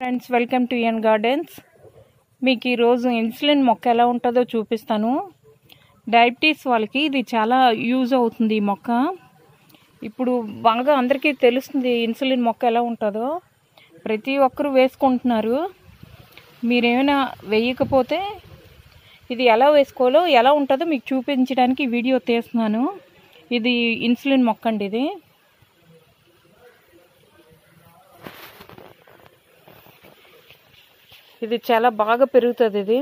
Friends welcome to N gardens మీకు ఈరోజు insulin మొక్క ఎలా ఉంటుందో చూపిస్తాను. డయాబెటీస్ వాళ్ళకి ఇది చాలా యూజ్ అవుతుంది ఈ మొక్క. ఇప్పుడు బాగా అందరికీ తెలుస్తుంది ఇన్సులిన్ మొక్క ఎలా ఉంటుందో. ప్రతి ఒక్కరూ వేసుకుంటున్నారు. మీరేమైనా వేయకపోతే ఇది ఎలా వేసుకోవాలో ఎలా ఉంటుందో మీకు చూపించడానికి వీడియో తీస్తున్నాను. ఇది ఇన్సులిన్ మొక్క అండి ఇది. ఇది చాలా బాగా పెరుగుతుంది ఇది.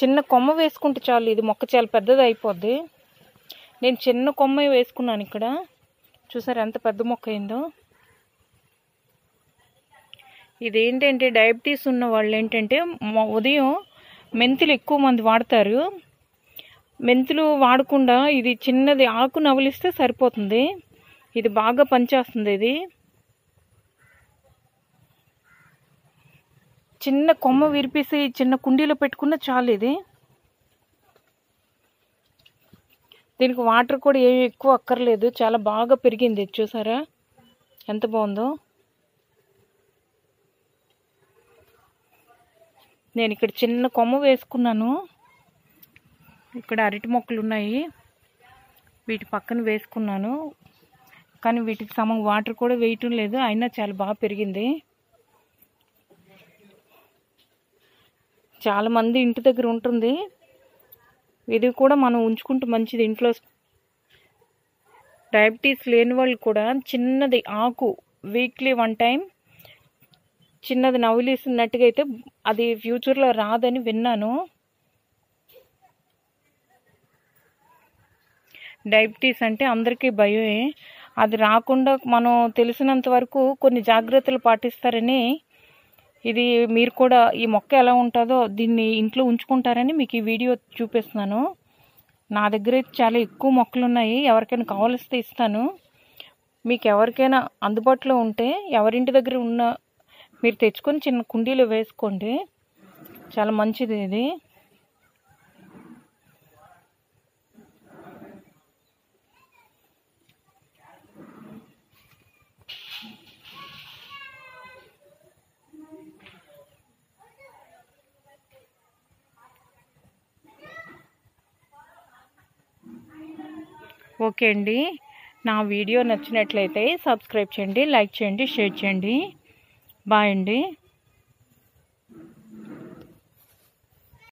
చిన్న కొమ్మ వేసుకుంటే చాలు ఇది మొక్క చాలా పెద్దది అయిపోద్ది. నేను చిన్న కొమ్మ వేసుకున్నాను ఇక్కడ. చూసారు ఎంత పెద్ద మొక్క అయిందో. ఇది ఏంటంటే డయాబెటీస్ ఉన్న వాళ్ళు ఏంటంటే ఉదయం మెంతులు ఎక్కువ మంది వాడతారు. మెంతులు వాడకుండా ఇది చిన్నది ఆకు నవలిస్తే సరిపోతుంది. ఇది బాగా పనిచేస్తుంది ఇది. చిన్న కొమ్మ విరిపేసి చిన్న కుండీలో పెట్టుకున్న చాలు ఇది. దీనికి వాటర్ కూడా ఏమి ఎక్కువ అక్కర్లేదు. చాలా బాగా పెరిగింది. చూసారా? ఎంత బాగుందో. నేను ఇక్కడ చిన్న కొమ్మ వేసుకున్నాను. ఇక్కడ అరటి మొక్కలు ఉన్నాయి. వీటి పక్కన వేసుకున్నాను. కానీ వీటికి సమం వాటర్ కూడా వేయటం లేదు. అయినా చాలా బాగా పెరిగింది. చాలా మంది ఇంటి దగ్గర ఉంటుంది. ఇది కూడా మనం ఉంచుకుంటే మంచిది. ఇంట్లో డయాబెటీస్ లేని వాళ్ళు కూడా చిన్నది ఆకు వీక్లీ వన్ టైం చిన్నది నవ్వులేసినట్టుగా అయితే అది ఫ్యూచర్లో రాదని విన్నాను. డయాబెటీస్ అంటే అందరికీ భయమే. అది రాకుండా మనం తెలిసినంత వరకు కొన్ని జాగ్రత్తలు పాటిస్తారని ఇది మీరు కూడా ఈ మొక్క ఎలా ఉంటుందో దీన్ని ఇంట్లో ఉంచుకుంటారని మీకు ఈ వీడియో చూపిస్తున్నాను. నా దగ్గర చాలా ఎక్కువ మొక్కలు ఉన్నాయి. ఎవరికైనా కావాల్స్తే ఇస్తాను. మీకు ఎవరికైనా అందుబాటులో ఉంటే ఎవరింటి దగ్గర ఉన్న మీరు తెచ్చుకొని చిన్న కుండీలో వేసుకోండి. చాలా మంచిది ఇది. ఓకే అండి. నా వీడియో నచ్చినట్లయితే సబ్స్క్రైబ్ చేయండి లైక్ చేయండి షేర్ చేయండి. బాయ్ అండి.